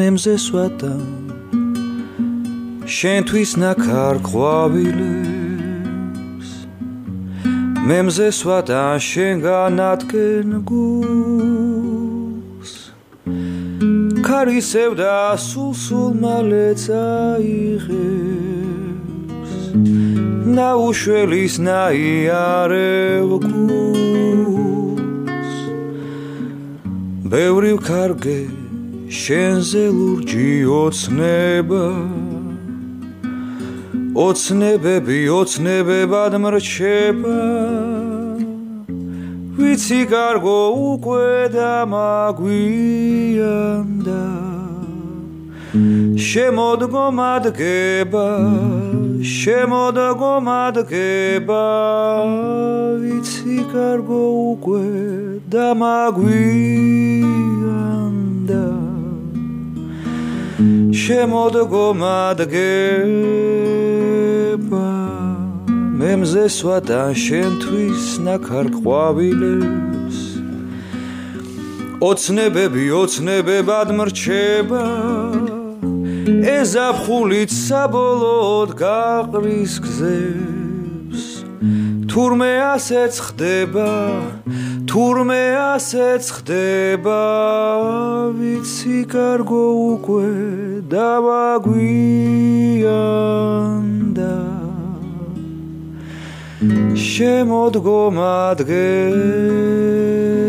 მემზე სვათა შენთვის ნახარ ყვავილებს. მემზე სვათა შენგან ატკენ გულს. ქარისევ და სულ სულ მალე წაიღებს ნაუშველის ნაიარევ გულს. ბევრი ვქარგე შენზე ლურჯი ოცნება. ოცნებები ოცნებებად მრჩება. ვიცი კარგო უკვე და მაგვიანდა შემოდგომადგება შემოდგომადგება ვიცი კარგო უკვე და მაგვიანდა შემოდგომადგება. მემზე სვათა შენთვის ნახარ ყვავილებს ოცნებები ოცნებებად მრჩება. ეზაფხულით საბოლოოდ გაყრის გზებს. თურმე ასეც ხდება თურმე ასეც ხდება ვიცი კარგო უკვე დავაგვიანდა. შემოდგომადგება